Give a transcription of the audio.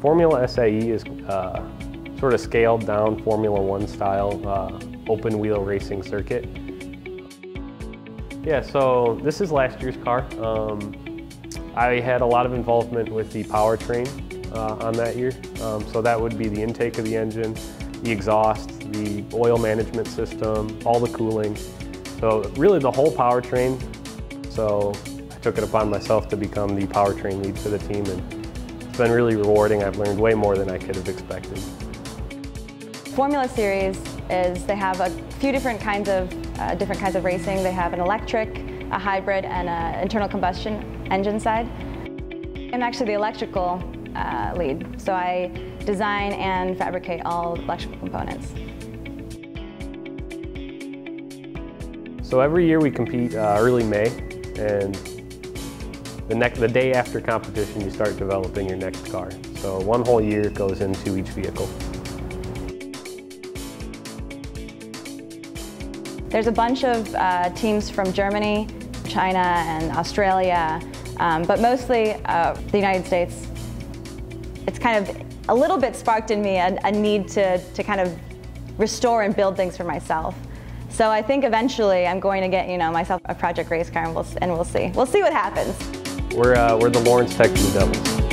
Formula SAE is uh, sort of scaled down Formula One style uh, open wheel racing circuit. Yeah, so this is last year's car. Um, I had a lot of involvement with the powertrain uh, on that year. Um, so that would be the intake of the engine, the exhaust, the oil management system, all the cooling. So really the whole powertrain. So I took it upon myself to become the powertrain lead for the team and been really rewarding. I've learned way more than I could have expected. Formula SAE is they have a few different kinds of uh, different kinds of racing. They have an electric, a hybrid, and an internal combustion engine side. I'm actually the electrical uh, lead, so I design and fabricate all electrical components. So every year we compete uh, early May, and the, next, the day after competition, you start developing your next car. So one whole year goes into each vehicle. There's a bunch of uh, teams from Germany, China, and Australia, um, but mostly uh, the United States. It's kind of a little bit sparked in me a, a need to, to kind of restore and build things for myself. So I think eventually I'm going to get, you know, myself a project race car and we'll, and we'll see. We'll see what happens. We're, uh, we're the Lawrence Tech Blue Devils.